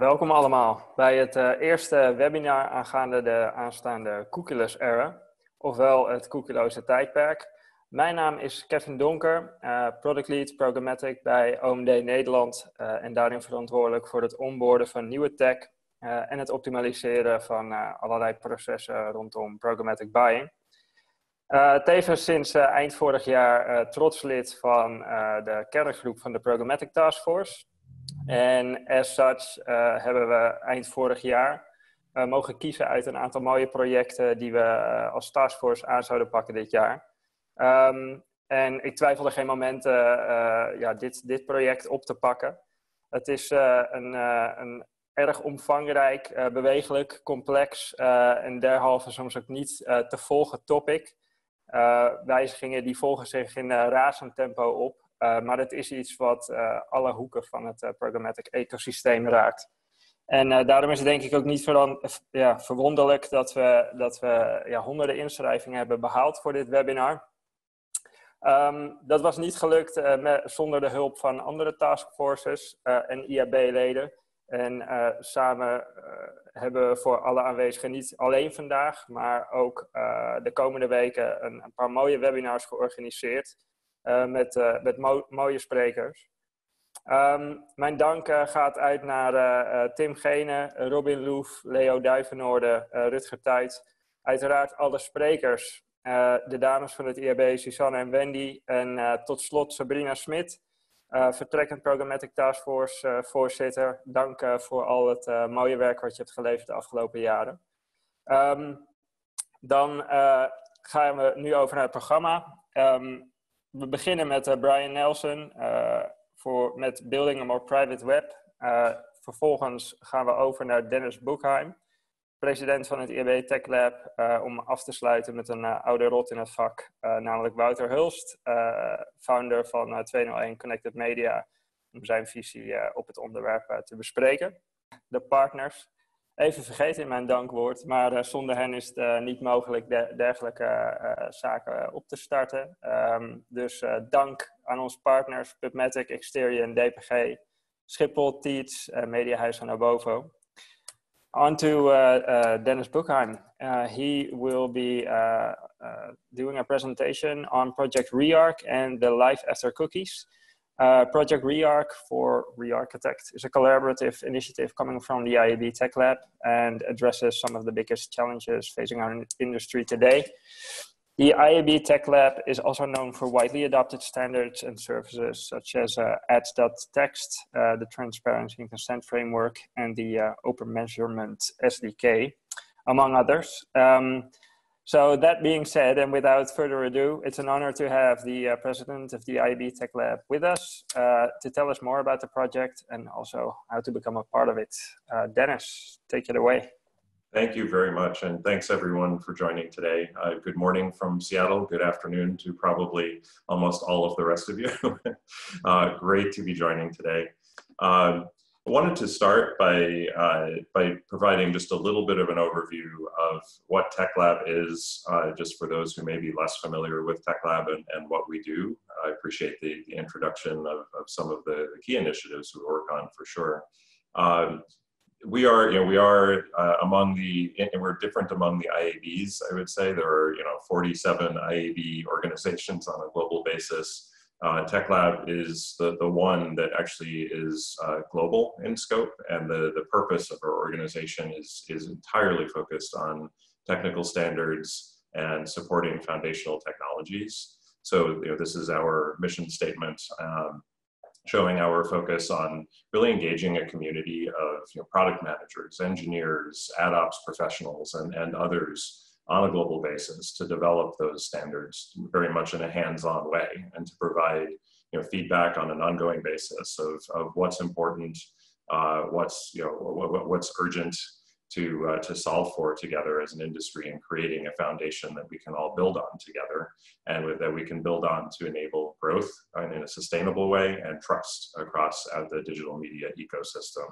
Welkom allemaal bij het uh, eerste webinar aangaande de aanstaande cookieless era, ofwel het cookieloze tijdperk. Mijn naam is Kevin Donker, uh, Product Lead Programmatic bij OMD Nederland uh, en daarin verantwoordelijk voor het onboorden van nieuwe tech en het optimaliseren van allerlei processen rondom programmatic buying. Tevens sinds eind vorig jaar trotslid van de kerngroep van de Programmatic Task Force. En as such uh, hebben we eind vorig jaar uh, mogen kiezen uit een aantal mooie projecten die we uh, als taskforce aan zouden pakken dit jaar. Um, en ik twijfelde geen moment ja, dit, dit project op te pakken. Het is een, een erg omvangrijk, bewegelijk, complex en derhalve soms ook niet te volgen topic. Wijzigingen die volgen zich in razend tempo op. Uh, maar het is iets wat alle hoeken van het programmatic ecosysteem raakt. En daarom is het denk ik ook niet ja, verwonderlijk dat we, dat we ja, honderden inschrijvingen hebben behaald voor dit webinar. Um, dat was niet gelukt zonder de hulp van andere taskforces en IAB-leden. En samen hebben we voor alle aanwezigen niet alleen vandaag, maar ook de komende weken een, een paar mooie webinars georganiseerd. Eh, met, met mooie sprekers. Um, mijn dank gaat uit naar Tim Gene, Robin Loef, Leo Duivenoorde, Rutger Tijd. Uiteraard alle sprekers, de dames van het IAB, Susanne en Wendy. En tot slot Sabrina Smit, vertrekkend Programmatic Task Force voorzitter. Dank voor al het mooie werk wat je hebt geleverd de afgelopen jaren. Um, dan gaan we nu over naar het programma. Um, we beginnen met Brian Nelson voor, met Building a More Private Web. Vervolgens gaan we over naar Dennis Boekheim, president van het IAB Tech Lab, om af te sluiten met een oude rot in het vak, namelijk Wouter Hulst, founder van 201 Connected Media, om zijn visie op het onderwerp te bespreken. De partners even vergeten in mijn dankwoord. Maar zonder hen is het niet mogelijk de, dergelijke zaken op te starten. Um, dus dank aan onze partners PubMatic, Exterior DPG, Schiphol, Teats, Mediahuis en Abovo. On to uh, uh, Dennis Boekheim. Uh, he will be doing a presentation on Project ReArc and the life after cookies. Uh, Project ReArc for ReArchitect is a collaborative initiative coming from the IAB Tech Lab and addresses some of the biggest challenges facing our industry today. The IAB Tech Lab is also known for widely adopted standards and services such as uh, ads.txt, uh, the Transparency and Consent Framework, and the uh, Open Measurement SDK, among others. Um, so that being said, and without further ado, it's an honor to have the uh, president of the IB Tech Lab with us uh, to tell us more about the project and also how to become a part of it. Uh, Dennis, take it away. Thank you very much, and thanks everyone for joining today. Uh, good morning from Seattle, good afternoon to probably almost all of the rest of you. Uh, great to be joining today. Um, I wanted to start by, uh, by providing just a little bit of an overview of what TechLab is, uh, just for those who may be less familiar with TechLab and, and what we do. I appreciate the, the introduction of, of some of the, the key initiatives we work on for sure. Um, we are, you know, we are uh, among the, and we're different among the IABs, I would say. There are, you know, 47 IAB organizations on a global basis. Uh, TechLab is the, the one that actually is uh, global in scope, and the, the purpose of our organization is, is entirely focused on technical standards and supporting foundational technologies. So you know, this is our mission statement, um, showing our focus on really engaging a community of you know, product managers, engineers, ad ops professionals, and, and others on a global basis to develop those standards very much in a hands-on way and to provide you know, feedback on an ongoing basis of, of what's important, uh, what's, you know, what, what's urgent to, uh, to solve for together as an industry and creating a foundation that we can all build on together and with, that we can build on to enable growth in a sustainable way and trust across uh, the digital media ecosystem.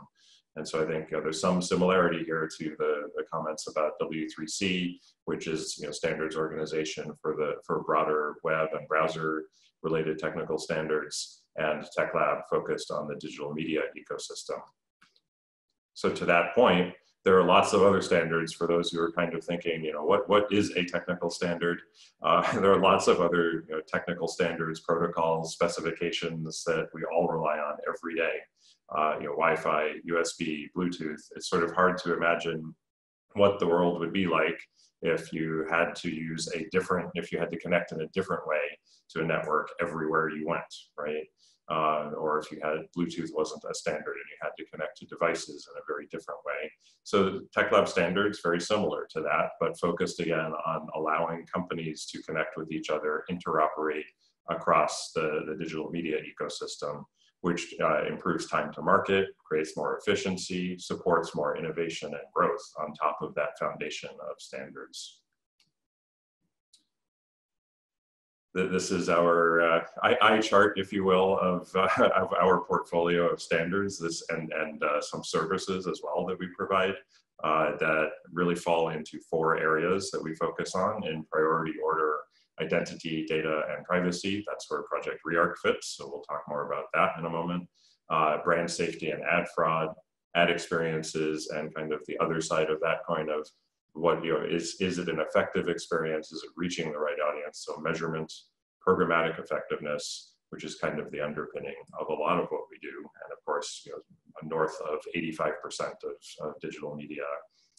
And so I think uh, there's some similarity here to the, the comments about W3C, which is you know standards organization for the for broader web and browser related technical standards, and Tech Lab focused on the digital media ecosystem. So to that point, there are lots of other standards for those who are kind of thinking, you know, what, what is a technical standard? Uh, there are lots of other you know, technical standards, protocols, specifications that we all rely on every day. Uh, you know, Wi-Fi, USB, Bluetooth. It's sort of hard to imagine what the world would be like if you had to use a different, if you had to connect in a different way to a network everywhere you went, right? Uh, or if you had Bluetooth wasn't a standard and you had to connect to devices in a very different way. So Tech Lab standards very similar to that, but focused again on allowing companies to connect with each other, interoperate across the, the digital media ecosystem, which uh, improves time to market, creates more efficiency, supports more innovation and growth on top of that foundation of standards. This is our uh, eye chart, if you will, of, uh, of our portfolio of standards this, and, and uh, some services as well that we provide uh, that really fall into four areas that we focus on in priority order identity, data, and privacy. That's where Project REARC fits, so we'll talk more about that in a moment. Uh, brand safety and ad fraud, ad experiences, and kind of the other side of that coin of what, you know, is, is it an effective experience? Is it reaching the right audience? So measurement, programmatic effectiveness, which is kind of the underpinning of a lot of what we do. And of course, you know, north of 85% of, of digital media,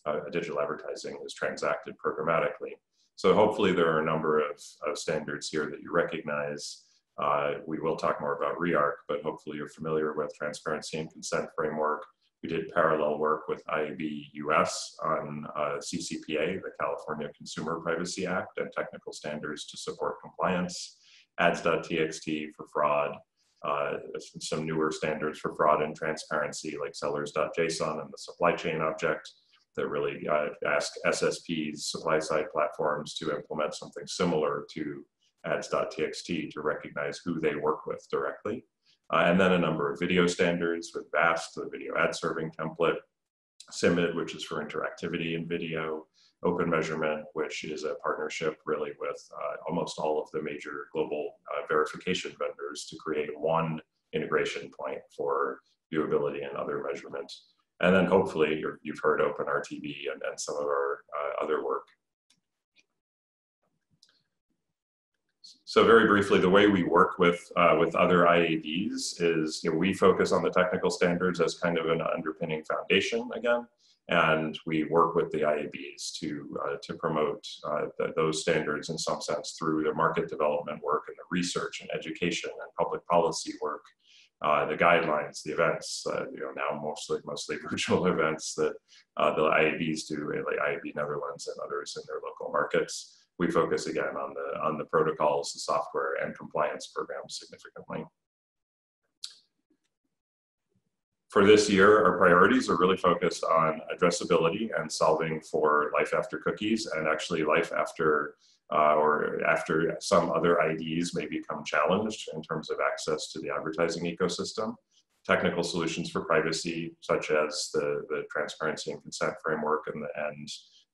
uh, digital advertising is transacted programmatically. So hopefully there are a number of, of standards here that you recognize. Uh, we will talk more about REARC, but hopefully you're familiar with transparency and consent framework. We did parallel work with IAB US on uh, CCPA, the California Consumer Privacy Act, and technical standards to support compliance. Ads.txt for fraud, uh, some newer standards for fraud and transparency like sellers.json and the supply chain object that really uh, ask SSPs, supply side platforms, to implement something similar to ads.txt to recognize who they work with directly. Uh, and then a number of video standards with VAST, the video ad serving template, CIMID, which is for interactivity in video, Open Measurement, which is a partnership really with uh, almost all of the major global uh, verification vendors to create one integration point for viewability and other measurements. And then hopefully you have heard OpenRTB and, and some of our uh, other work. So very briefly, the way we work with, uh, with other IABs is you know, we focus on the technical standards as kind of an underpinning foundation again, and we work with the IABs to, uh, to promote uh, the, those standards in some sense through the market development work and the research and education and public policy work uh, the guidelines, the events, uh, you know, now mostly mostly virtual events that uh, the IABs do, like IAB Netherlands and others in their local markets. We focus again on the on the protocols, the software, and compliance programs significantly. For this year, our priorities are really focused on addressability and solving for life after cookies and actually life after uh, or after some other IDs may become challenged in terms of access to the advertising ecosystem. Technical solutions for privacy, such as the, the transparency and consent framework and the, and,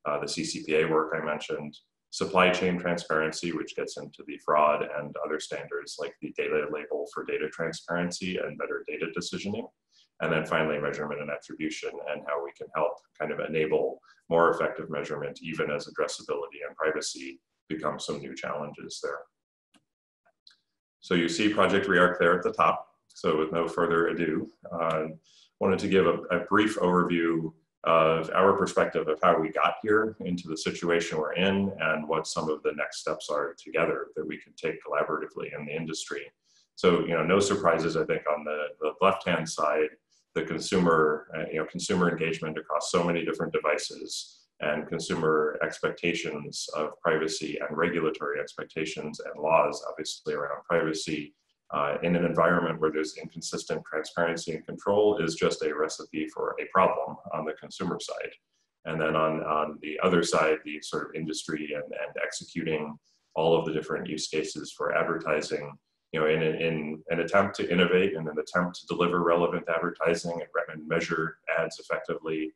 uh, the CCPA work I mentioned. Supply chain transparency, which gets into the fraud and other standards like the data label for data transparency and better data decisioning. And then finally, measurement and attribution and how we can help kind of enable more effective measurement even as addressability and privacy become some new challenges there. So you see Project REARC there at the top. So with no further ado, uh, wanted to give a, a, brief overview of our perspective of how we got here into the situation we're in and what some of the next steps are together that we can take collaboratively in the industry. So, you know, no surprises, I think, on the, the left-hand side, the consumer, uh, you know, consumer engagement across so many different devices and consumer expectations of privacy and regulatory expectations and laws, obviously, around privacy uh, in an environment where there's inconsistent transparency and control is just a recipe for a problem on the consumer side. And then on, on the other side, the sort of industry and, and executing all of the different use cases for advertising, you know, in, in an attempt to innovate and an attempt to deliver relevant advertising and measure ads effectively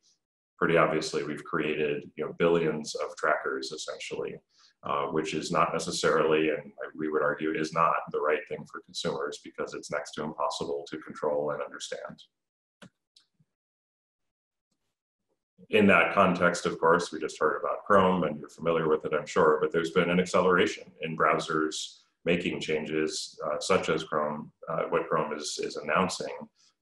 pretty obviously we've created you know billions of trackers essentially uh, which is not necessarily, and we would argue is not the right thing for consumers because it's next to impossible to control and understand. In that context, of course, we just heard about Chrome and you're familiar with it, I'm sure, but there's been an acceleration in browsers making changes uh, such as Chrome, uh, what Chrome is, is announcing,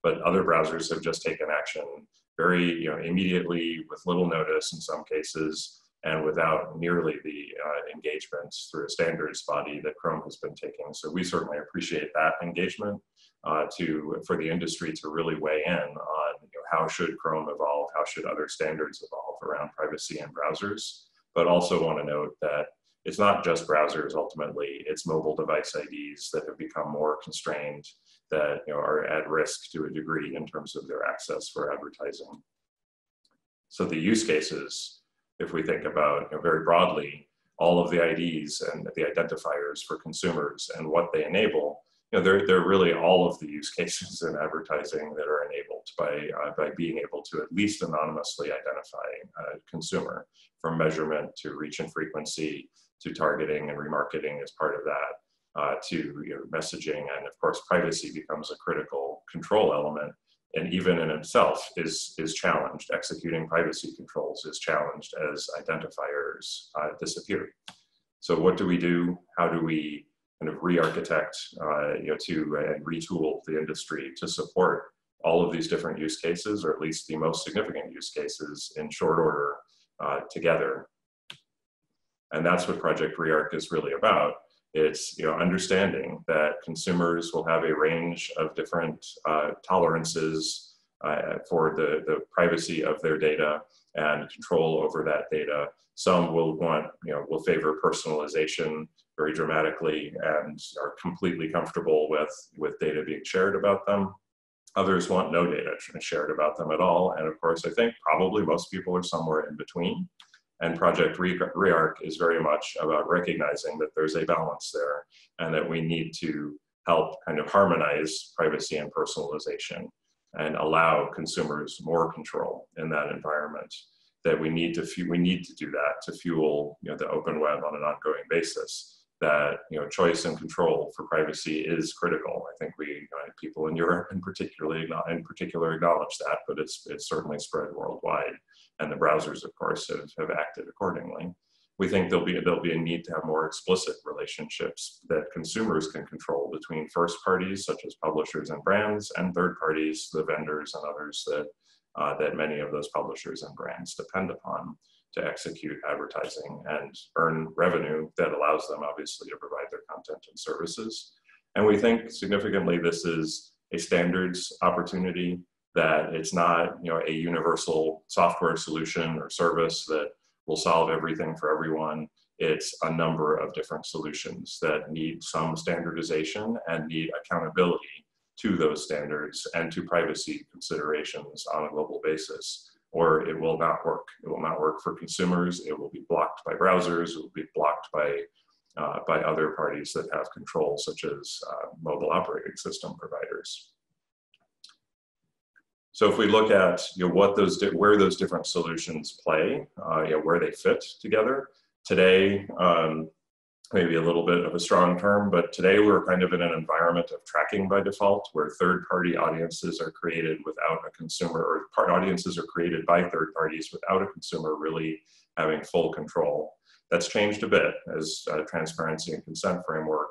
but other browsers have just taken action very you know, immediately with little notice in some cases and without nearly the uh, engagement through a standards body that Chrome has been taking. So we certainly appreciate that engagement uh, to for the industry to really weigh in on you know, how should Chrome evolve, how should other standards evolve around privacy and browsers, but also want to note that it's not just browsers ultimately, it's mobile device IDs that have become more constrained that you know, are at risk to a degree in terms of their access for advertising. So the use cases, if we think about you know, very broadly, all of the IDs and the identifiers for consumers and what they enable, you know, they're, they're really all of the use cases in advertising that are enabled by, uh, by being able to at least anonymously identify a consumer from measurement to reach and frequency to targeting and remarketing as part of that uh, to you know, messaging and of course privacy becomes a critical control element and even in itself is, is challenged. Executing privacy controls is challenged as identifiers uh, disappear. So what do we do? How do we kind of re-architect, uh, you know, to and retool the industry to support all of these different use cases, or at least the most significant use cases in short order uh, together. And that's what Project ReArc is really about. It's you know understanding that consumers will have a range of different uh, tolerances uh, for the, the privacy of their data and control over that data. Some will want, you know, will favor personalization very dramatically and are completely comfortable with, with data being shared about them. Others want no data shared about them at all. And of course, I think probably most people are somewhere in between. And Project ReArc is very much about recognizing that there's a balance there and that we need to help kind of harmonize privacy and personalization and allow consumers more control in that environment that we need to we need to do that to fuel you know, the open web on an ongoing basis that you know choice and control for privacy is critical. I think we people in Europe in particularly in particular acknowledge that, but it's it's certainly spread worldwide, and the browsers, of course, have, have acted accordingly. We think there'll be there'll be a need to have more explicit relationships that consumers can control between first parties such as publishers and brands, and third parties, the vendors and others that uh, that many of those publishers and brands depend upon to execute advertising and earn revenue that allows them obviously to provide their content and services. And we think significantly this is a standards opportunity that it's not you know a universal software solution or service that will solve everything for everyone. It's a number of different solutions that need some standardization and need accountability to those standards and to privacy considerations on a global basis or it will not work. It will not work for consumers. It will be blocked by browsers. It will be blocked by, uh, by other parties that have control, such as uh, mobile operating system providers. So if we look at you know, what those where those different solutions play, uh, you know, where they fit together, today um, maybe a little bit of a strong term, but today we're kind of in an environment of tracking by default where third party audiences are created without a consumer or part audiences are created by third parties without a consumer really having full control. That's changed a bit as uh, transparency and consent framework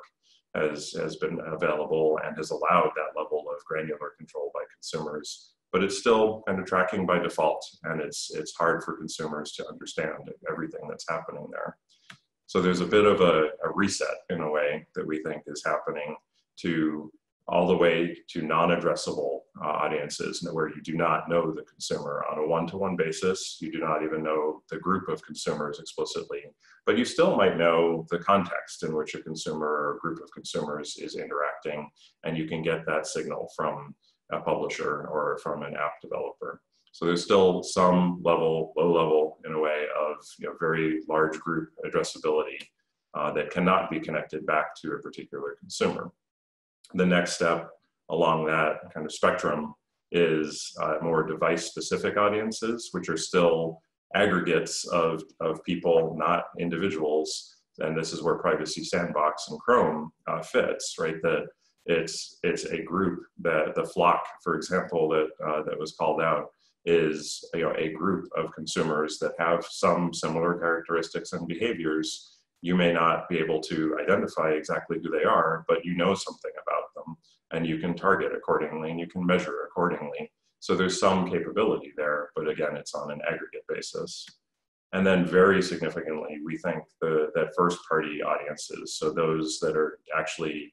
has, has been available and has allowed that level of granular control by consumers. But it's still kind of tracking by default and it's, it's hard for consumers to understand everything that's happening there. So there's a bit of a, a reset in a way that we think is happening to all the way to non-addressable uh, audiences where you do not know the consumer on a one-to-one basis. You do not even know the group of consumers explicitly, but you still might know the context in which a consumer or group of consumers is interacting, and you can get that signal from a publisher or from an app developer. So there's still some level, low level in a way of you know, very large group addressability uh, that cannot be connected back to a particular consumer. The next step along that kind of spectrum is uh, more device specific audiences, which are still aggregates of, of people, not individuals and this is where Privacy Sandbox and Chrome uh, fits, right? That it's it's a group that the flock, for example, that uh, that was called out is you know a group of consumers that have some similar characteristics and behaviors. You may not be able to identify exactly who they are, but you know something about them, and you can target accordingly and you can measure accordingly. So there's some capability there, but again, it's on an aggregate basis. And then very significantly, we think the, that first party audiences, so those that are actually,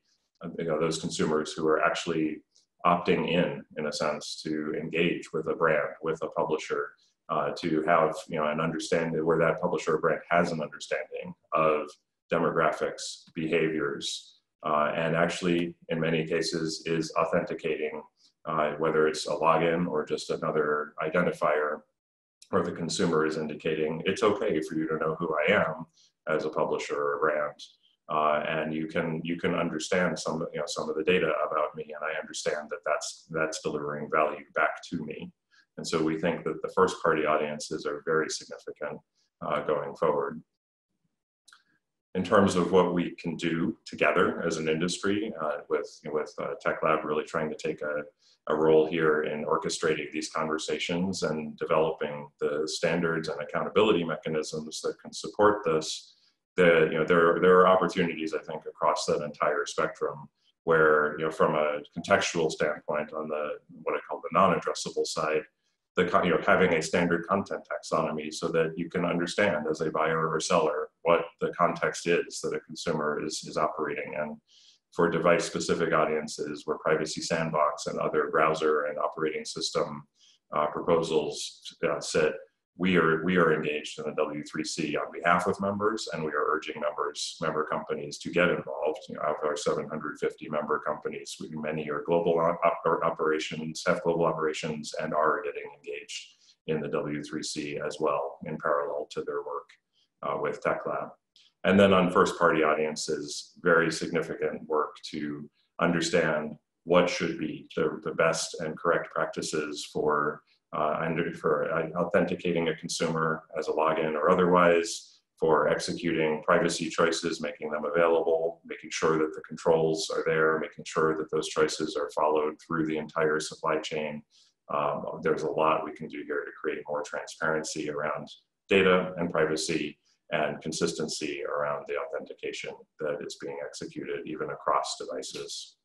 you know, those consumers who are actually opting in, in a sense, to engage with a brand, with a publisher, uh, to have, you know, an understanding where that publisher or brand has an understanding of demographics, behaviors, uh, and actually, in many cases, is authenticating, uh, whether it's a login or just another identifier or the consumer is indicating it's okay for you to know who I am as a publisher or a brand. Uh, and you can you can understand some you know some of the data about me, and I understand that that's that's delivering value back to me. And so we think that the first party audiences are very significant uh, going forward. In terms of what we can do together as an industry, uh, with with uh, Tech Lab really trying to take a a role here in orchestrating these conversations and developing the standards and accountability mechanisms that can support this. The, you know, there, there are opportunities, I think, across that entire spectrum where, you know, from a contextual standpoint on the, what I call the non-addressable side, the, you know, having a standard content taxonomy so that you can understand as a buyer or seller what the context is that a consumer is, is operating in. For device specific audiences where Privacy Sandbox and other browser and operating system uh, proposals uh, sit, we are, we are engaged in the W3C on behalf of members and we are urging members, member companies to get involved. You know, of our 750 member companies, we, many are global op operations, have global operations and are getting engaged in the W3C as well in parallel to their work uh, with Tech Lab. And then on first party audiences, very significant work to understand what should be the, the best and correct practices for, uh, for authenticating a consumer as a login or otherwise, for executing privacy choices, making them available, making sure that the controls are there, making sure that those choices are followed through the entire supply chain. Um, there's a lot we can do here to create more transparency around data and privacy and consistency around the authentication that is being executed even across devices.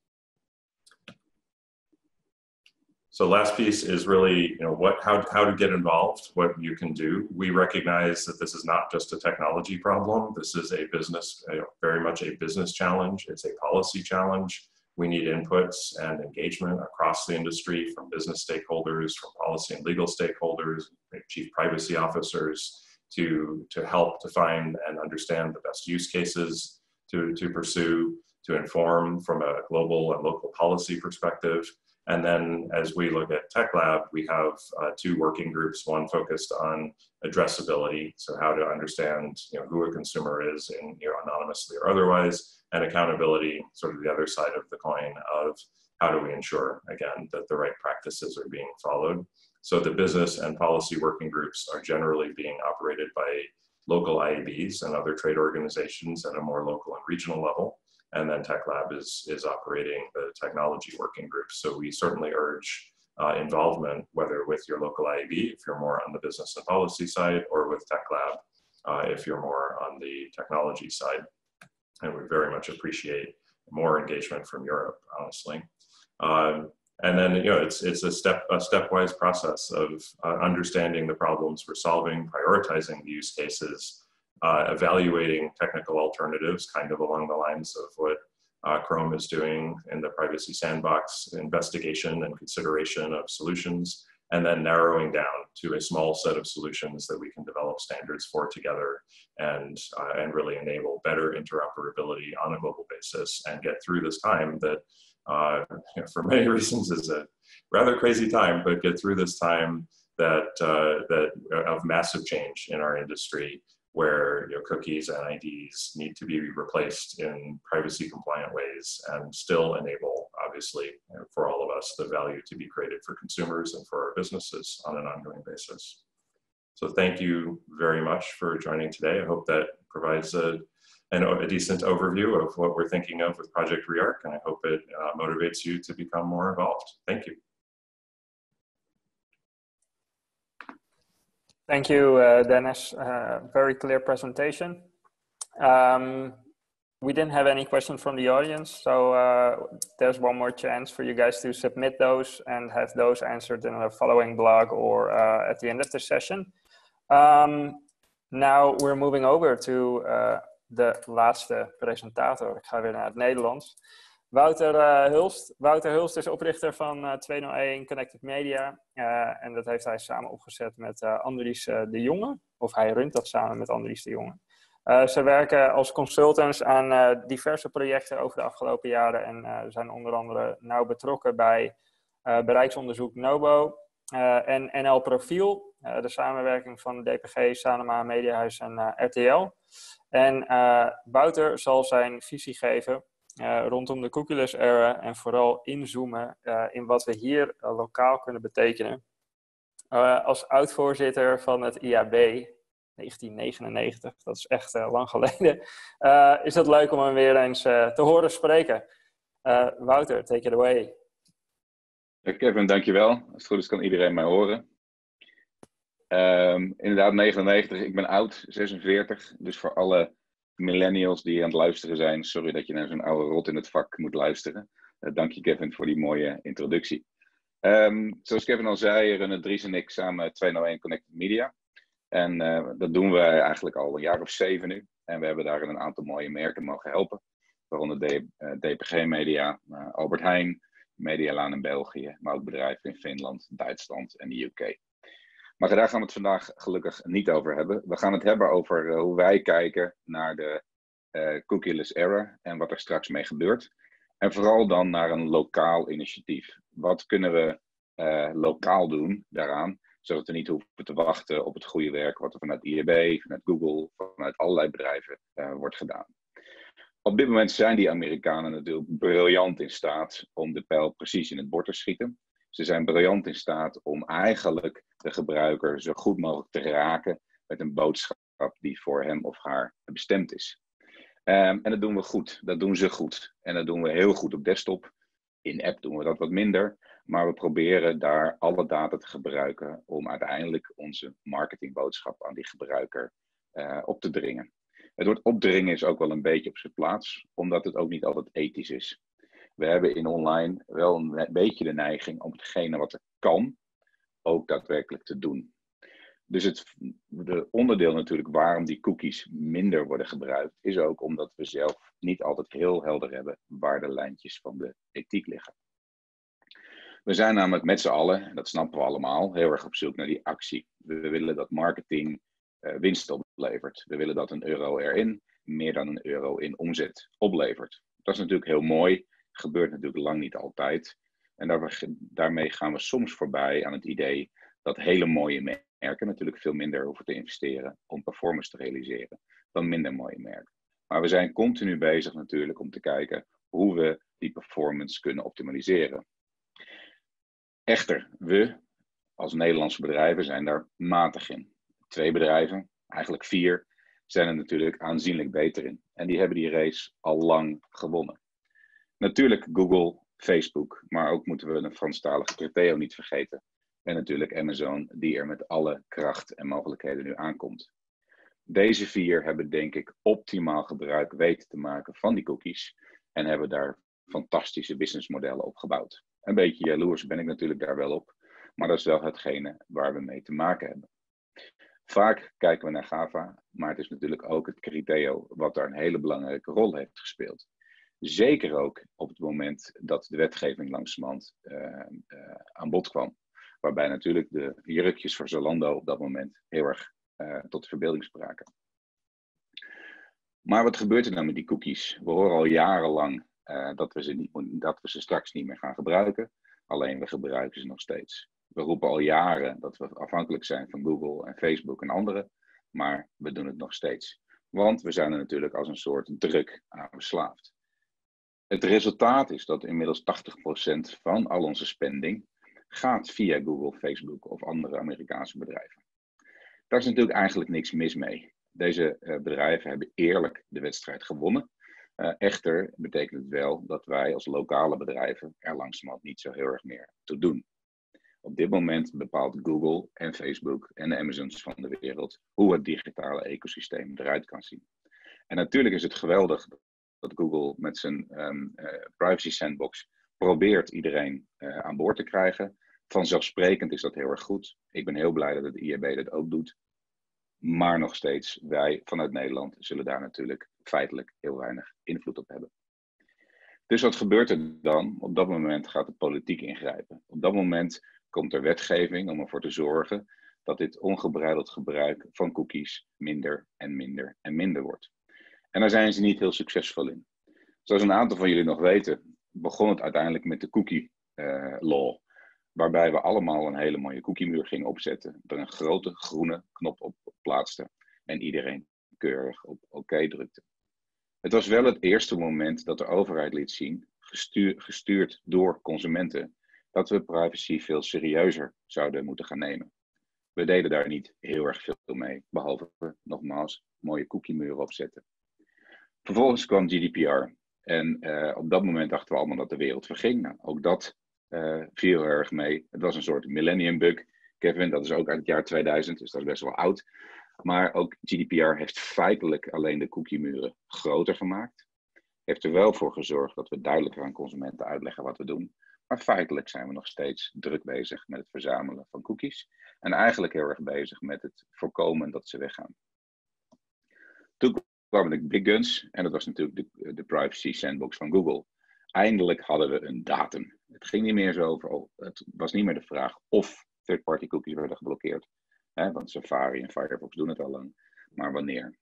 So last piece is really, you know, what, how, how to get involved, what you can do. We recognize that this is not just a technology problem. This is a business, very much a business challenge. It's a policy challenge. We need inputs and engagement across the industry from business stakeholders, from policy and legal stakeholders, chief privacy officers, to, to help to find and understand the best use cases to, to pursue, to inform from a global and local policy perspective. And then as we look at Tech Lab, we have uh, two working groups, one focused on addressability, so how to understand you know, who a consumer is in, you know, anonymously or otherwise, and accountability, sort of the other side of the coin of how do we ensure, again, that the right practices are being followed. So the business and policy working groups are generally being operated by local IABs and other trade organizations at a more local and regional level. And then Tech Lab is, is operating the technology working groups. So we certainly urge uh, involvement, whether with your local IAB, if you're more on the business and policy side, or with Tech Lab, uh, if you're more on the technology side. And we very much appreciate more engagement from Europe, honestly. Um, and then you know it's it's a step a stepwise process of uh, understanding the problems we're solving prioritizing the use cases uh, evaluating technical alternatives kind of along the lines of what uh, chrome is doing in the privacy sandbox investigation and consideration of solutions and then narrowing down to a small set of solutions that we can develop standards for together and uh, and really enable better interoperability on a global basis and get through this time that uh, for many reasons is a rather crazy time, but get through this time that, uh, that uh, of massive change in our industry where you know, cookies and IDs need to be replaced in privacy compliant ways and still enable, obviously, you know, for all of us, the value to be created for consumers and for our businesses on an ongoing basis. So thank you very much for joining today. I hope that provides a an, a decent overview of what we're thinking of with Project REARC, and I hope it uh, motivates you to become more involved. Thank you. Thank you, uh, Dennis. Uh, very clear presentation. Um, we didn't have any questions from the audience, so uh, there's one more chance for you guys to submit those and have those answered in a following blog or uh, at the end of the session. Um, now we're moving over to uh, de laatste presentator. Ik ga weer naar het Nederlands. Wouter uh, Hulst. Wouter Hulst is oprichter van uh, 201 Connected Media. Uh, en dat heeft hij samen opgezet met Andries de Jonge. Of hij runt dat samen met Andries de Jonge. ze werken als consultants aan diverse projecten over de afgelopen jaren. En zijn onder andere nauw betrokken bij bereiksonderzoek NOBO en NL Profiel. de samenwerking van DPG, Sanoma, Mediahuis en RTL. En Wouter zal zijn visie geven uh, rondom de cookieless era en vooral inzoomen uh, in wat we hier uh, lokaal kunnen betekenen. als oud-voorzitter van het IAB 1999, dat is echt lang geleden, is het leuk om hem weer eens te horen spreken. Wouter, take it away. Kevin, dankjewel. Als het goed is kan iedereen mij horen. Um, inderdaad, 99. Ik ben oud, 46. Dus voor alle millennials die aan het luisteren zijn, sorry dat je naar zo'n oude rot in het vak moet luisteren. Uh, dank je Kevin voor die mooie introductie. Um, zoals Kevin al zei, runnen Dries en ik samen 201 Connected Media. En uh, dat doen we eigenlijk al een jaar of zeven nu. En we hebben daar een aantal mooie merken mogen helpen. Waaronder DPG Media, Albert Heijn, Medialaan in België, maar ook bedrijven in Finland, Duitsland en de UK. Maar daar gaan we het vandaag gelukkig niet over hebben. We gaan het hebben over uh, hoe wij kijken naar de uh, cookieless era en wat er straks mee gebeurt. En vooral dan naar een lokaal initiatief. Wat kunnen we uh, lokaal doen daaraan, zodat we niet hoeven te wachten op het goede werk wat er vanuit IEB, vanuit Google, vanuit allerlei bedrijven wordt gedaan. Op dit moment zijn die Amerikanen natuurlijk briljant in staat om de pijl precies in het bord te schieten. Ze zijn briljant in staat om eigenlijk de gebruiker zo goed mogelijk te raken met een boodschap die voor hem of haar bestemd is. Um, en dat doen we goed. Dat doen ze goed. En dat doen we heel goed op desktop. In app doen we dat wat minder. Maar we proberen daar alle data te gebruiken om uiteindelijk onze marketingboodschap aan die gebruiker uh, op te dringen. Het woord opdringen is ook wel een beetje op zijn plaats, omdat het ook niet altijd ethisch is. We hebben in online wel een beetje de neiging om hetgene wat er kan, ook daadwerkelijk te doen. Dus het de onderdeel natuurlijk waarom die cookies minder worden gebruikt, is ook omdat we zelf niet altijd heel helder hebben waar de lijntjes van de ethiek liggen. We zijn namelijk met z'n allen, en dat snappen we allemaal, heel erg op zoek naar die actie. We willen dat marketing uh, winst oplevert. We willen dat een euro erin meer dan een euro in omzet oplevert. Dat is natuurlijk heel mooi, gebeurt natuurlijk lang niet altijd. En daarmee gaan we soms voorbij aan het idee dat hele mooie merken natuurlijk veel minder hoeven te investeren om performance te realiseren dan minder mooie merken. Maar we zijn continu bezig natuurlijk om te kijken hoe we die performance kunnen optimaliseren. Echter, we als Nederlandse bedrijven zijn daar matig in. Twee bedrijven, eigenlijk vier, zijn er natuurlijk aanzienlijk beter in. En die hebben die race al lang gewonnen. Natuurlijk Google, Facebook, maar ook moeten we een Franstalige Criteo niet vergeten. En natuurlijk Amazon, die er met alle kracht en mogelijkheden nu aankomt. Deze vier hebben denk ik optimaal gebruik weten te maken van die cookies en hebben daar fantastische businessmodellen op gebouwd. Een beetje jaloers ben ik natuurlijk daar wel op, maar dat is wel hetgene waar we mee te maken hebben. Vaak kijken we naar GAVA, maar het is natuurlijk ook het Criteo wat daar een hele belangrijke rol heeft gespeeld. Zeker ook op het moment dat de wetgeving langzamerhand uh, uh, aan bod kwam. Waarbij natuurlijk de jurkjes voor Zalando op dat moment heel erg uh, tot de verbeelding spraken. Maar wat gebeurt er nou met die cookies? We horen al jarenlang dat, we ze niet, dat we ze straks niet meer gaan gebruiken. Alleen we gebruiken ze nog steeds. We roepen al jaren dat we afhankelijk zijn van Google en Facebook en anderen. Maar we doen het nog steeds. Want we zijn er natuurlijk als een soort druk aan verslaafd. Het resultaat is dat inmiddels 80% van al onze spending gaat via Google, Facebook of andere Amerikaanse bedrijven. Daar is natuurlijk eigenlijk niks mis mee. Deze bedrijven hebben eerlijk de wedstrijd gewonnen. echter betekent het wel dat wij als lokale bedrijven er langzamerhand niet zo heel erg meer toe doen. Op dit moment bepaalt Google en Facebook en de Amazons van de wereld hoe het digitale ecosysteem eruit kan zien. En natuurlijk is het geweldig dat Google met zijn um, uh, privacy sandbox probeert iedereen uh, aan boord te krijgen. Vanzelfsprekend is dat heel erg goed. Ik ben heel blij dat het IAB dat ook doet. Maar nog steeds, wij vanuit Nederland zullen daar natuurlijk feitelijk heel weinig invloed op hebben. Dus wat gebeurt er dan? Op dat moment gaat de politiek ingrijpen. Op dat moment komt er wetgeving om ervoor te zorgen dat dit ongebreideld gebruik van cookies minder en minder en minder wordt. En daar zijn ze niet heel succesvol in. Zoals een aantal van jullie nog weten, begon het uiteindelijk met de cookie uh, law. Waarbij we allemaal een hele mooie cookiemuur gingen opzetten. Er een grote groene knop op plaatsten. En iedereen keurig op oké drukte. Het was wel het eerste moment dat de overheid liet zien, gestuur, gestuurd door consumenten, dat we privacy veel serieuzer zouden moeten gaan nemen. We deden daar niet heel erg veel mee, behalve nogmaals mooie cookiemuren opzetten. Vervolgens kwam GDPR. En uh, op dat moment dachten we allemaal dat de wereld verging. Nou, ook dat uh, viel erg mee. Het was een soort millennium bug. Kevin, dat is ook uit het jaar 2000, dus dat is best wel oud. Maar ook GDPR heeft feitelijk alleen de cookiemuren groter gemaakt. Heeft er wel voor gezorgd dat we duidelijker aan consumenten uitleggen wat we doen. Maar feitelijk zijn we nog steeds druk bezig met het verzamelen van cookies. En eigenlijk heel erg bezig met het voorkomen dat ze weggaan. Kwamen de big guns. En dat was natuurlijk de, de privacy sandbox van Google. Eindelijk hadden we een datum. Het ging niet meer zo over, oh, het was niet meer de vraag of third-party cookies werden geblokkeerd. Hè, want Safari en Firefox doen het al lang. Maar wanneer?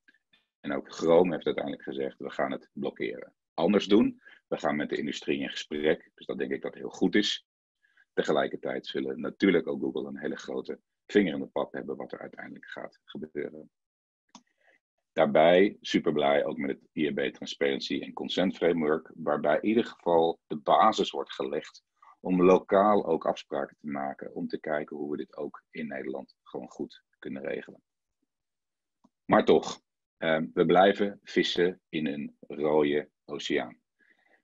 En ook Chrome heeft uiteindelijk gezegd, we gaan het blokkeren. Anders doen, we gaan met de industrie in gesprek. Dus dat denk ik dat heel goed is. Tegelijkertijd zullen natuurlijk ook Google een hele grote vinger in de pap hebben wat er uiteindelijk gaat gebeuren. Daarbij super blij ook met het IAB Transparency en Consent Framework, waarbij in ieder geval de basis wordt gelegd om lokaal ook afspraken te maken, om te kijken hoe we dit ook in Nederland gewoon goed kunnen regelen. Maar toch, eh, we blijven vissen in een rode oceaan.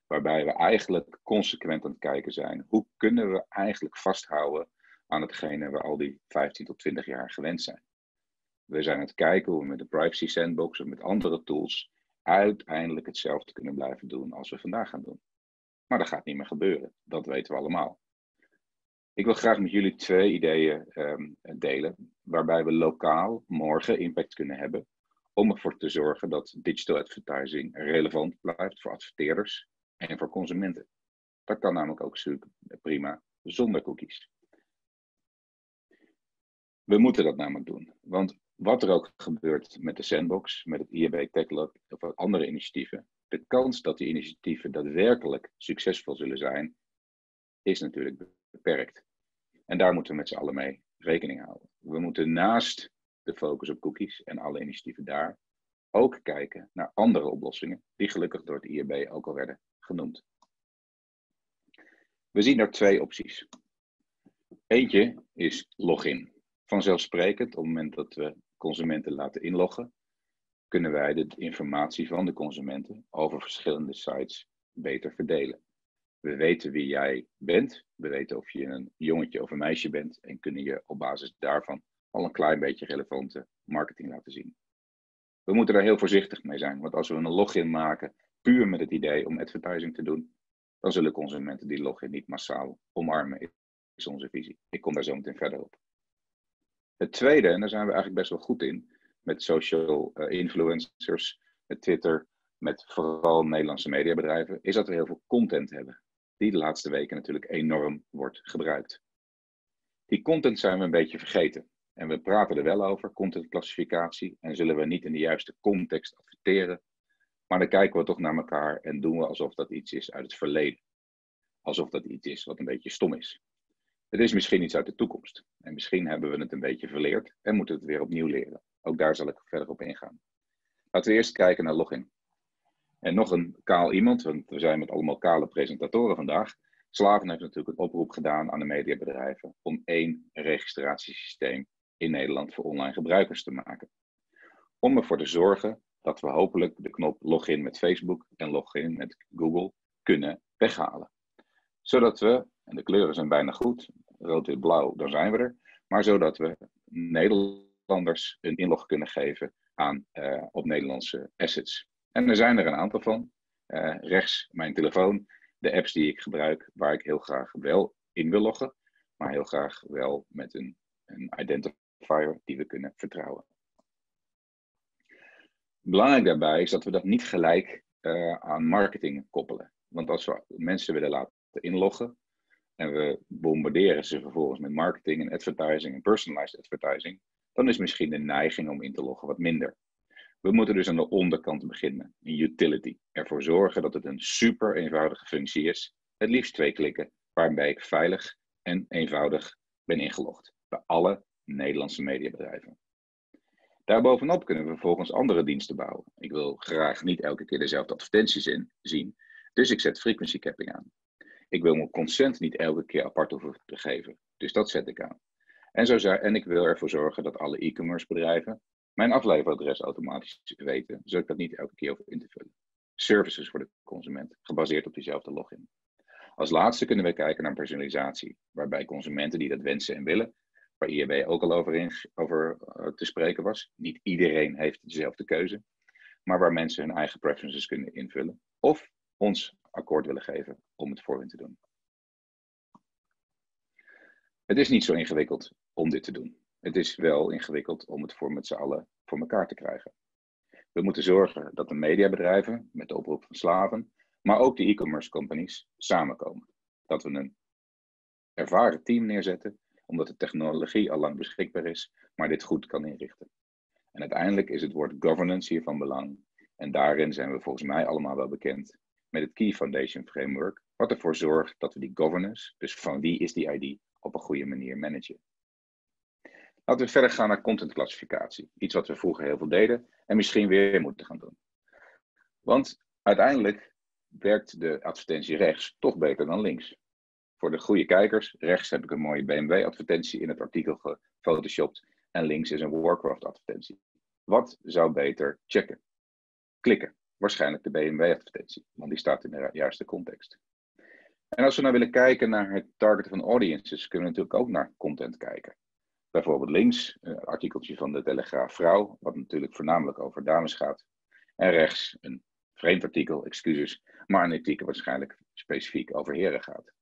Waarbij we eigenlijk consequent aan het kijken zijn. Hoe kunnen we eigenlijk vasthouden aan hetgene we al die 15 tot 20 jaar gewend zijn? We zijn aan het kijken hoe we met de privacy sandbox of met andere tools uiteindelijk hetzelfde kunnen blijven doen als we vandaag gaan doen. Maar dat gaat niet meer gebeuren. Dat weten we allemaal. Ik wil graag met jullie twee ideeën um, delen, waarbij we lokaal morgen impact kunnen hebben om ervoor te zorgen dat digital advertising relevant blijft voor adverteerders en voor consumenten. Dat kan namelijk ook prima zonder cookies. We moeten dat namelijk doen, want wat er ook gebeurt met de sandbox, met het IAB Techlab of andere initiatieven, de kans dat die initiatieven daadwerkelijk succesvol zullen zijn, is natuurlijk beperkt. En daar moeten we met z'n allen mee rekening houden. We moeten naast de focus op cookies en alle initiatieven daar ook kijken naar andere oplossingen, die gelukkig door het IAB ook al werden genoemd. We zien er twee opties. Eentje is login. Vanzelfsprekend, op het moment dat we consumenten laten inloggen, kunnen wij de informatie van de consumenten over verschillende sites beter verdelen. We weten wie jij bent, we weten of je een jongetje of een meisje bent en kunnen je op basis daarvan al een klein beetje relevante marketing laten zien. We moeten daar heel voorzichtig mee zijn, want als we een login maken puur met het idee om advertising te doen, dan zullen consumenten die login niet massaal omarmen, is onze visie. Ik kom daar zo meteen verder op. Het tweede, en daar zijn we eigenlijk best wel goed in, met social eh, influencers, met Twitter, met vooral Nederlandse mediabedrijven, is dat we heel veel content hebben. Die de laatste weken natuurlijk enorm wordt gebruikt. Die content zijn we een beetje vergeten. En we praten er wel over, contentclassificatie, en zullen we niet in de juiste context adverteren. Maar dan kijken we toch naar elkaar en doen we alsof dat iets is uit het verleden. Alsof dat iets is wat een beetje stom is. Het is misschien iets uit de toekomst. En misschien hebben we het een beetje verleerd en moeten we het weer opnieuw leren. Ook daar zal ik verder op ingaan. Laten we eerst kijken naar login. En nog een kaal iemand, want we zijn met allemaal kale presentatoren vandaag. Slaven heeft natuurlijk een oproep gedaan aan de mediabedrijven om één registratiesysteem in Nederland voor online gebruikers te maken. om ervoor te zorgen dat we hopelijk de knop login met Facebook en login met Google kunnen weghalen. Zodat we, en de kleuren zijn bijna goed, rood, wit, blauw, dan zijn we er, maar zodat we Nederlanders een inlog kunnen geven aan, uh, op Nederlandse assets. En er zijn er een aantal van. Uh, rechts mijn telefoon, de apps die ik gebruik, waar ik heel graag wel in wil loggen, maar heel graag wel met een, een identifier die we kunnen vertrouwen. Belangrijk daarbij is dat we dat niet gelijk uh, aan marketing koppelen. Want als we mensen willen laten inloggen en we bombarderen ze vervolgens met marketing en advertising en personalized advertising, dan is misschien de neiging om in te loggen wat minder. We moeten dus aan de onderkant beginnen, in utility. Ervoor zorgen dat het een super eenvoudige functie is. Het liefst twee klikken, waarbij ik veilig en eenvoudig ben ingelogd. Bij alle Nederlandse mediabedrijven. Daarbovenop kunnen we vervolgens andere diensten bouwen. Ik wil graag niet elke keer dezelfde advertenties in, zien, dus ik zet frequency capping aan. Ik wil mijn consent niet elke keer apart hoeven te geven, dus dat zet ik aan. En, zo, en ik wil ervoor zorgen dat alle e-commerce bedrijven mijn afleveradres automatisch weten, zodat ik dat niet elke keer hoef in te vullen. Services voor de consument, gebaseerd op diezelfde login. Als laatste kunnen we kijken naar personalisatie, waarbij consumenten die dat wensen en willen, waar IEB ook al over, in, over uh, te spreken was, niet iedereen heeft dezelfde keuze, maar waar mensen hun eigen preferences kunnen invullen of ons akkoord willen geven om het voor hen te doen. Het is niet zo ingewikkeld om dit te doen. Het is wel ingewikkeld om het voor met z'n allen voor elkaar te krijgen. We moeten zorgen dat de mediabedrijven met de oproep van slaven, maar ook de e-commerce companies samenkomen. Dat we een ervaren team neerzetten, omdat de technologie al lang beschikbaar is, maar dit goed kan inrichten. En uiteindelijk is het woord governance hier van belang. En daarin zijn we volgens mij allemaal wel bekend met het Key Foundation Framework, wat ervoor zorgt dat we die governance, dus van wie is die ID, op een goede manier managen. Laten we verder gaan naar contentclassificatie. Iets wat we vroeger heel veel deden en misschien weer moeten gaan doen. Want uiteindelijk werkt de advertentie rechts toch beter dan links. Voor de goede kijkers, rechts heb ik een mooie BMW-advertentie in het artikel gefotoshopt en links is een Warcraft-advertentie. Wat zou beter checken? Klikken. Waarschijnlijk de BMW-advertentie, want die staat in de juiste context. En als we nou willen kijken naar het targeten van audiences, kunnen we natuurlijk ook naar content kijken. Bijvoorbeeld links een artikeltje van de Telegraaf Vrouw, wat natuurlijk voornamelijk over dames gaat. En rechts een vreemd artikel, excuses, maar een artikel waarschijnlijk specifiek over heren gaat.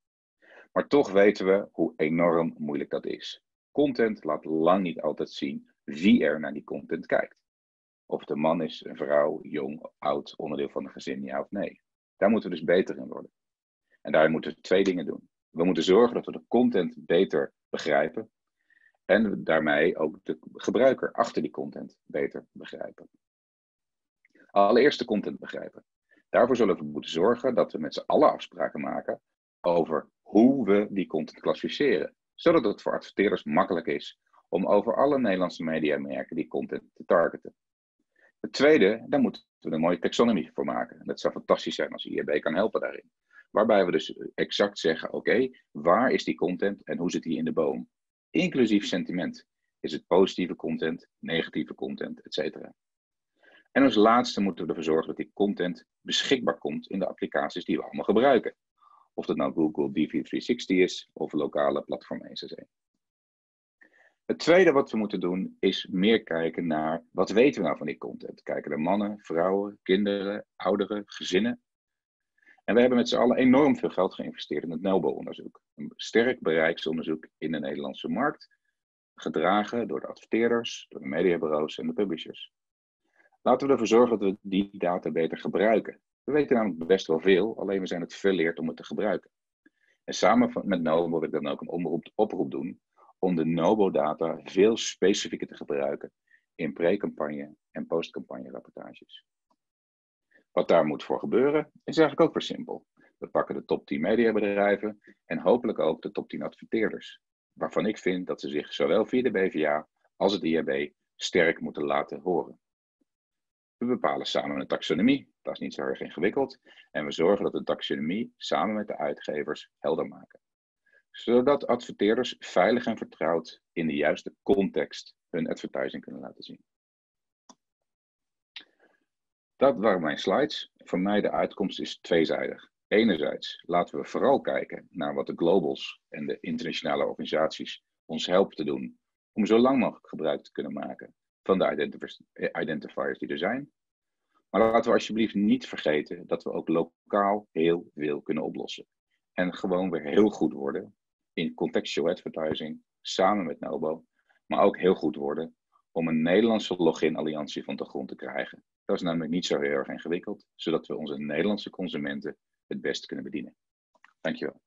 Maar toch weten we hoe enorm moeilijk dat is. Content laat lang niet altijd zien wie er naar die content kijkt. Of een man is, een vrouw, jong, oud, onderdeel van een gezin, ja of nee. Daar moeten we dus beter in worden. En daar moeten we twee dingen doen. We moeten zorgen dat we de content beter begrijpen, en daarmee ook de gebruiker achter die content beter begrijpen. Allereerst de content begrijpen. Daarvoor zullen we moeten zorgen dat we met z'n allen afspraken maken over hoe we die content klassificeren. Zodat het voor adverteerders makkelijk is om over alle Nederlandse mediamerken die content te targeten. Het tweede, daar moeten we een mooie taxonomie voor maken. Dat zou fantastisch zijn als IEB kan helpen daarin. Waarbij we dus exact zeggen, oké, waar is die content en hoe zit die in de boom? inclusief sentiment. Is het positieve content, negatieve content, etc. En als laatste moeten we ervoor zorgen dat die content beschikbaar komt in de applicaties die we allemaal gebruiken. Of dat nou Google DV360 is of lokale platform 161. Het tweede wat we moeten doen is meer kijken naar wat weten we nou van die content. Kijken naar mannen, vrouwen, kinderen, ouderen, gezinnen. En we hebben met z'n allen enorm veel geld geïnvesteerd in het NOBO-onderzoek. Een sterk bereiksonderzoek in de Nederlandse markt, gedragen door de adverteerders, door de mediabureaus en de publishers. Laten we ervoor zorgen dat we die data beter gebruiken. We weten namelijk best wel veel, alleen we zijn het verleerd om het te gebruiken. En samen met NOBO wil ik dan ook een oproep, oproep doen om de NOBO-data veel specifieker te gebruiken in pre-campagne en post-campagne rapportages. Wat daar moet voor gebeuren, is eigenlijk ook weer simpel. We pakken de top 10 mediabedrijven en hopelijk ook de top 10 adverteerders. Waarvan ik vind dat ze zich zowel via de BVA als het IAB sterk moeten laten horen. We bepalen samen een taxonomie, dat is niet zo erg ingewikkeld. En we zorgen dat de taxonomie samen met de uitgevers helder maken. Zodat adverteerders veilig en vertrouwd in de juiste context hun advertising kunnen laten zien. dat waren mijn slides. Voor mij de uitkomst is tweezijdig. Enerzijds laten we vooral kijken naar wat de globals en de internationale organisaties ons helpen te doen om zo lang mogelijk gebruik te kunnen maken van de identifiers die er zijn. Maar laten we alsjeblieft niet vergeten dat we ook lokaal heel veel kunnen oplossen. En gewoon weer heel goed worden in contextual advertising, samen met Nobo. Maar ook heel goed worden om een Nederlandse login-alliantie van de grond te krijgen. Dat is namelijk niet zo heel erg ingewikkeld, zodat we onze Nederlandse consumenten het beste kunnen bedienen. Dankjewel.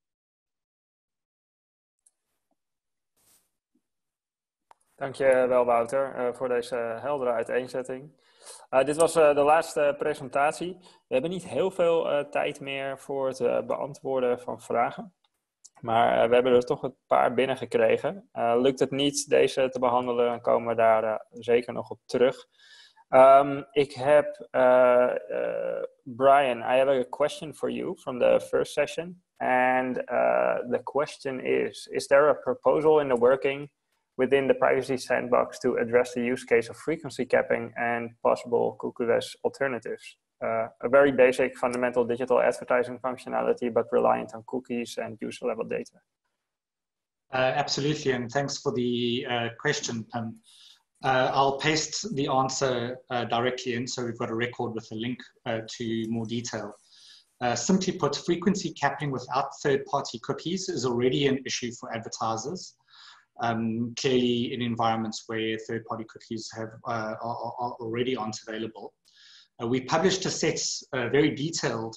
Dankjewel Wouter uh, voor deze heldere uiteenzetting. Uh, dit was uh, de laatste presentatie. We hebben niet heel veel tijd meer voor het beantwoorden van vragen. Maar we hebben er toch een paar binnengekregen. lukt het niet deze te behandelen, dan komen we daar zeker nog op terug. Um, ik heb Brian, I have a question for you from the first session. And the question is, is there a proposal in the working within the privacy sandbox to address the use case of frequency capping and possible cookieless alternatives. Uh, a very basic fundamental digital advertising functionality, but reliant on cookies and user level data. Uh, absolutely, and thanks for the uh, question. Uh, I'll paste the answer uh, directly in so we've got a record with a link uh, to more detail. simply put, frequency capping without third party cookies is already an issue for advertisers um, clearly in environments where third-party cookies have, are, are, already aren't available. Uh, we published a set, a very detailed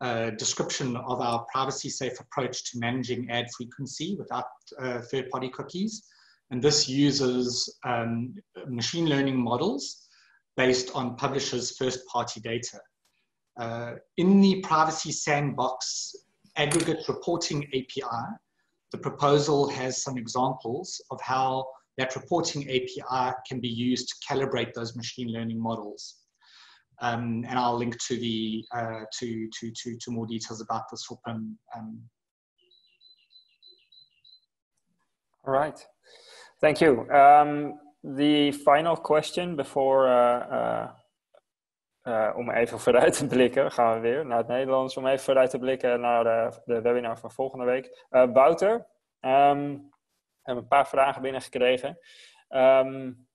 uh, description of our privacy-safe approach to managing ad frequency without uh, third-party cookies. And this uses um, machine learning models based on publishers' first-party data. Uh, in the privacy sandbox aggregate reporting API, the proposal has some examples of how that reporting API can be used to calibrate those machine learning models. Um, and I'll link to the uh, to, to, to, to more details about this for PIM. Um. All right, thank you. Um, the final question before uh, uh, Uh, om even vooruit te blikken, gaan we weer naar het Nederlands. Om even vooruit te blikken naar de, de webinar van volgende week. Uh, Wouter, um, we hebben een paar vragen binnengekregen. Um,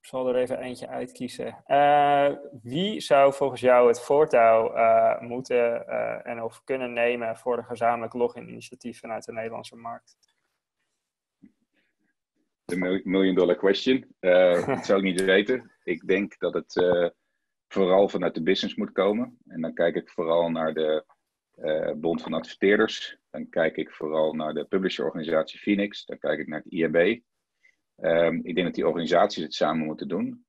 ik zal er even eentje uitkiezen. Uh, wie zou volgens jou het voortouw moeten en of kunnen nemen voor een gezamenlijk login-initiatief vanuit de Nederlandse markt? De million dollar question. dat zou ik niet weten. Ik denk dat het vooral vanuit de business moet komen. En dan kijk ik vooral naar de Bond van Adverteerders. Dan kijk ik vooral naar de publisherorganisatie Phoenix. Dan kijk ik naar het IAB. Ehm, ik denk dat die organisaties het samen moeten doen.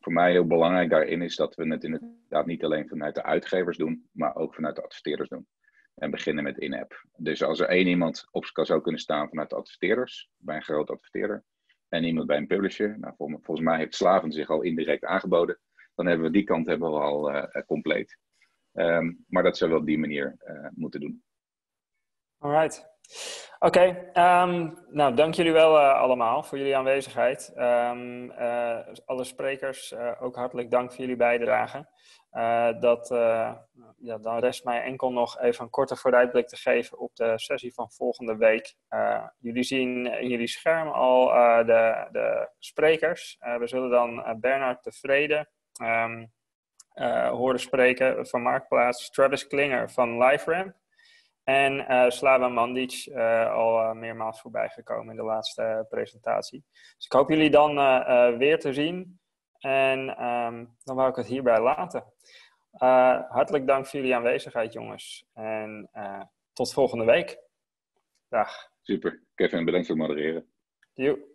Voor mij heel belangrijk daarin is dat we het inderdaad niet alleen vanuit de uitgevers doen, maar ook vanuit de adverteerders doen. En beginnen met in-app. Dus als er één iemand op zou kunnen staan vanuit de adverteerders, bij een groot adverteerder, en iemand bij een publisher, nou, volgens mij heeft Slaven zich al indirect aangeboden, dan hebben we die kant hebben we al uh, compleet. Um, maar dat zullen we op die manier uh, moeten doen. Alright. Oké, ehm, nou dank jullie wel uh, allemaal voor jullie aanwezigheid. Um, alle sprekers, ook hartelijk dank voor jullie bijdrage. dat, ja, dan rest mij enkel nog even een korte vooruitblik te geven op de sessie van volgende week. jullie zien in jullie scherm al de, de sprekers. we zullen dan Bernard Tevreden, um, uh, horen spreken van Marktplaats. Travis Klinger van LiveRamp. En uh, Slava Mandic, uh, al meermaals voorbij gekomen in de laatste presentatie. Dus ik hoop jullie dan weer te zien. En um, dan wou ik het hierbij laten. hartelijk dank voor jullie aanwezigheid, jongens. En tot volgende week. Dag. Super. Kevin, bedankt voor het modereren. Joep.